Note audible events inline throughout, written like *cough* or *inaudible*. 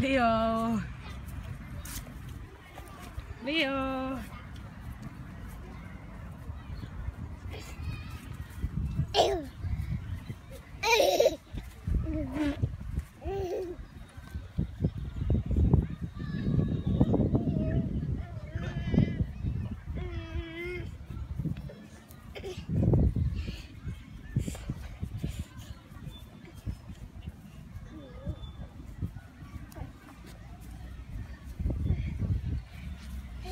Leo. Leo. Ew.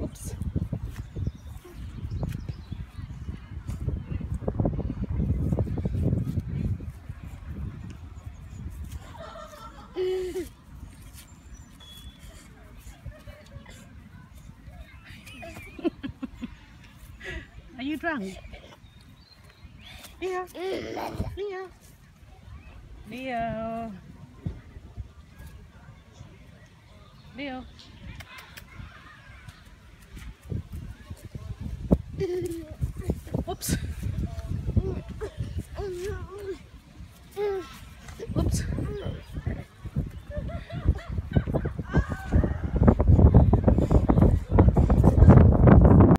Oops. *laughs* Are you drunk? Leo. Leo. Leo. Leo. Oops.